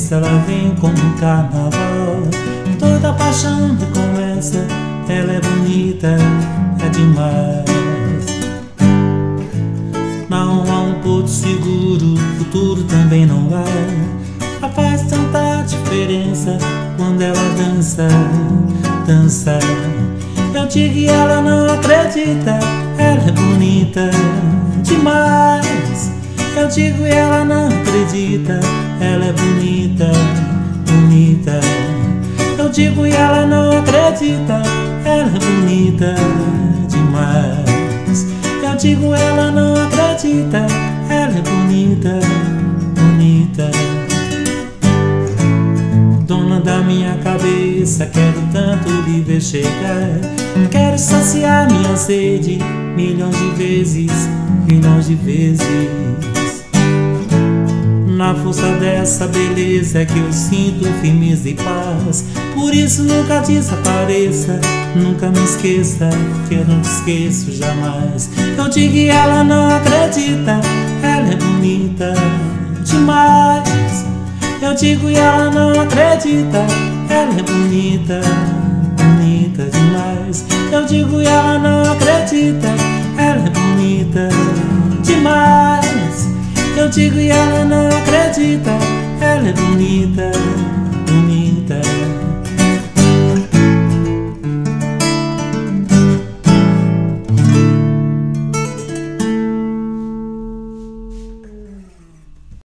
cabeça ela vem como um carnaval. Toda paixão recomeça, ela é bonita, é demais. Não há um porto seguro, futuro também não há. Faz tanta diferença quando ela dança, dança. Eu digo e ela não acredita, ela é bonita demais. Eu digo e ela acredita, ela é bonita, bonita. Eu digo e ela não acredita, ela é bonita demais. Eu digo ela não acredita, ela é bonita, bonita. Dona da minha cabeça, quero tanto lhe ver chegar. Quero saciar minha sede milhões de vezes, milhões de vezes. Força dessa beleza que eu sinto firmeza e paz. Por isso nunca desapareça, nunca me esqueça, que eu não te esqueço jamais. Eu digo e ela não acredita, ela é bonita demais. Eu digo e ela não acredita, ela é bonita, bonita demais. Eu digo e ela não acredita, ela é bonita demais. Eu digo e ela não acredita, ela é bonita.